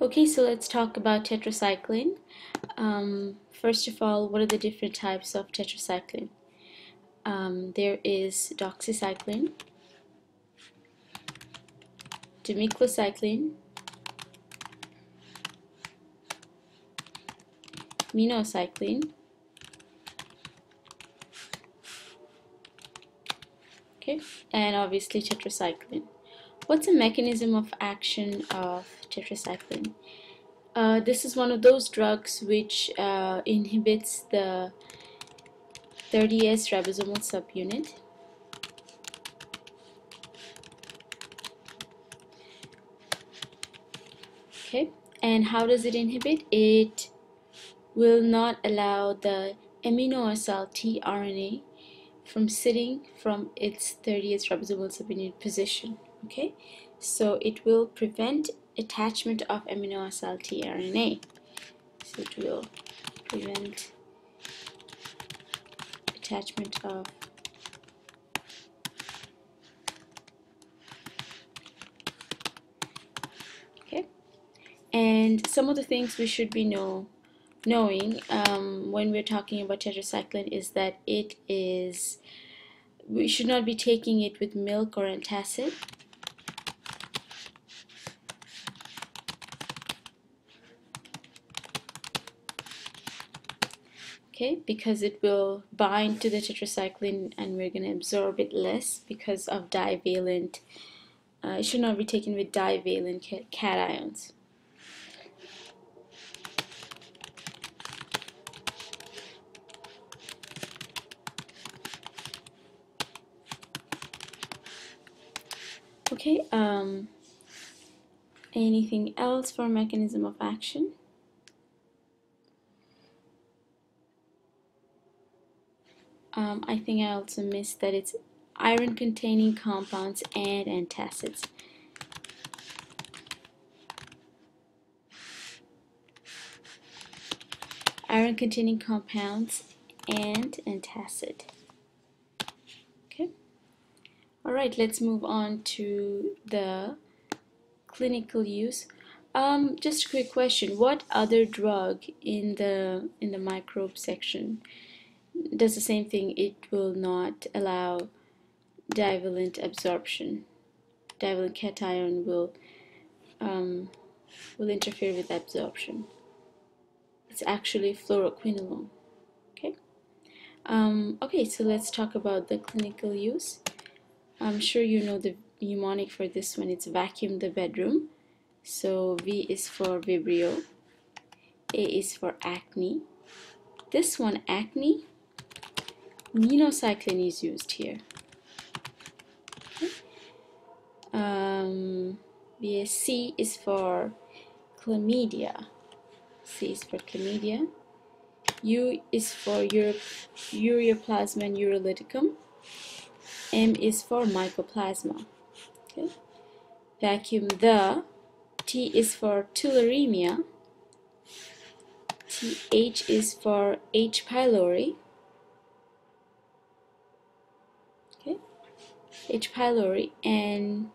Okay, so let's talk about tetracycline. Um, first of all, what are the different types of tetracycline? Um, there is doxycycline, demeclocycline, minocycline, okay, and obviously tetracycline. What's the mechanism of action of tetracycline? Uh, this is one of those drugs which uh, inhibits the 30S ribosomal subunit. Okay, and how does it inhibit? It will not allow the amino acyl tRNA from sitting from its 30S ribosomal subunit position. Okay, so it will prevent attachment of amino acyl tRNA. So it will prevent attachment of okay? And some of the things we should be know knowing um, when we're talking about tetracycline is that it is we should not be taking it with milk or antacid okay because it will bind to the tetracycline and we're going to absorb it less because of divalent uh, it should not be taken with divalent cations. Okay um, anything else for mechanism of action um, I think I also missed that it's iron containing compounds and antacids. Iron containing compounds and antacid. Okay. Alright, let's move on to the clinical use. Um, just a quick question. What other drug in the in the microbe section does the same thing. It will not allow divalent absorption. Divalent cation will um, will interfere with absorption. It's actually fluoroquinolone. Okay? Um, okay so let's talk about the clinical use. I'm sure you know the mnemonic for this one. It's vacuum the bedroom. So V is for Vibrio. A is for acne. This one acne minocycline is used here. Um, C is for chlamydia. C is for chlamydia. U is for Ure ureaplasma and urealyticum. M is for mycoplasma. Okay. Vacuum the. T is for tularemia. TH is for H. pylori. H. pylori and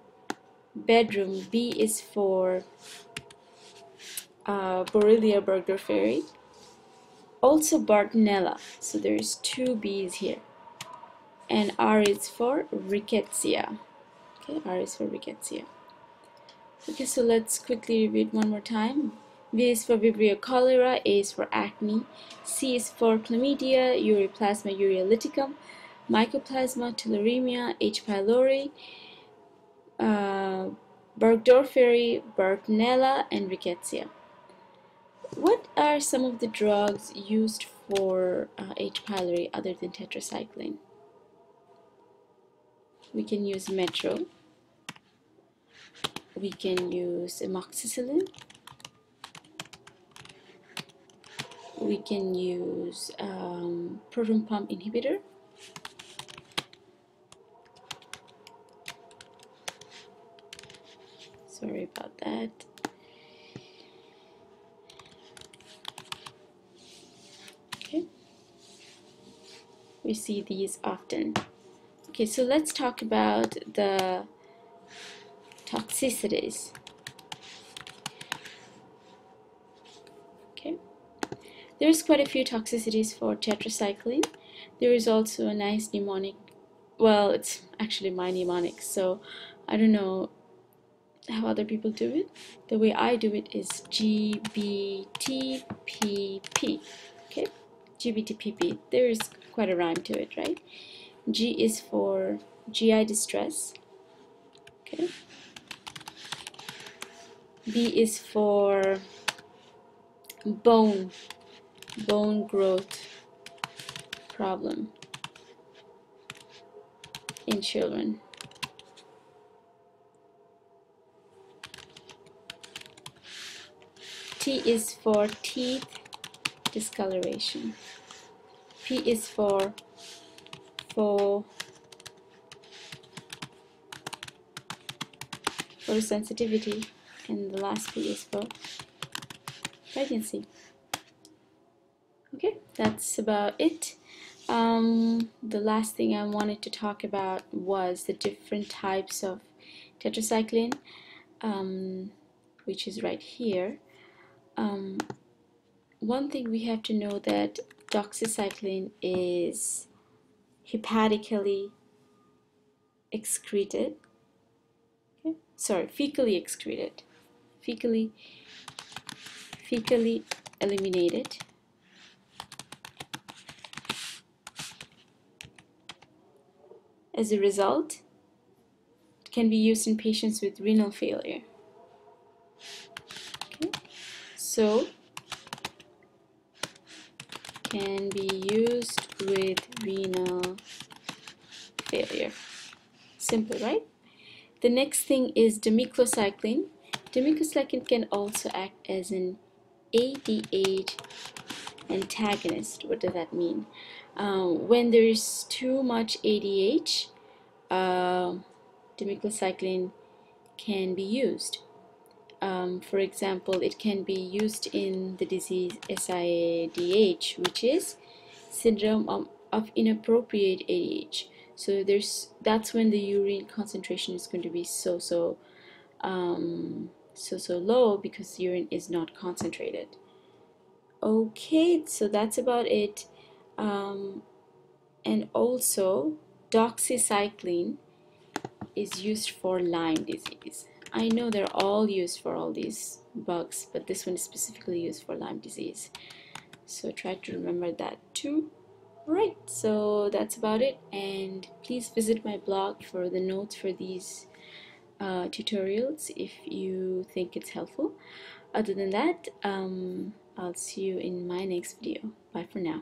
bedroom B is for uh, Borrelia burgdorferi. Also Bartonella so there's two B's here. And R is for Rickettsia. Okay R is for Rickettsia. Okay so let's quickly review it one more time. V is for Vibrio cholera A is for acne C is for chlamydia ureaplasma urealyticum Mycoplasma, tularemia, H. pylori, uh, Burgdorferi, Bartonella, and Rickettsia. What are some of the drugs used for uh, H. pylori other than tetracycline? We can use Metro. We can use amoxicillin. We can use um, proton pump inhibitor. Sorry about that okay we see these often okay so let's talk about the toxicities Okay. There's quite a few toxicities for tetracycline. There is also a nice mnemonic. Well, it's actually my mnemonic, so I don't know how other people do it. The way I do it is GBTPP. Okay, GBTPP. There is quite a rhyme to it, right? G is for GI distress. Okay. B is for bone, bone growth problem in children. T is for teeth discoloration. P is for for photosensitivity and the last P is for pregnancy. Okay, that's about it. Um, the last thing I wanted to talk about was the different types of tetracycline, um, which is right here. Um, one thing we have to know that doxycycline is hepatically excreted. Okay. Sorry fecally excreted. Fecally fecally eliminated. As a result it can be used in patients with renal failure okay so can be used with renal failure. Simple, right? The next thing is demeclocycline. Demeclocycline can also act as an ADH antagonist. What does that mean? Um, when there is too much ADH, uh, demeclocycline can be used. Um, for example, it can be used in the disease SIADH, which is syndrome of, of inappropriate ADH. So there's that's when the urine concentration is going to be so so um, so so low because urine is not concentrated. Okay, so that's about it. Um, and also doxycycline is used for Lyme disease. I know they're all used for all these bugs, but this one is specifically used for Lyme disease. So try to remember that too. Right, so that's about it. And please visit my blog for the notes for these uh, tutorials if you think it's helpful. Other than that, um, I'll see you in my next video. Bye for now.